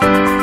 Bye.